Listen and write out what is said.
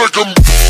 Take 'em.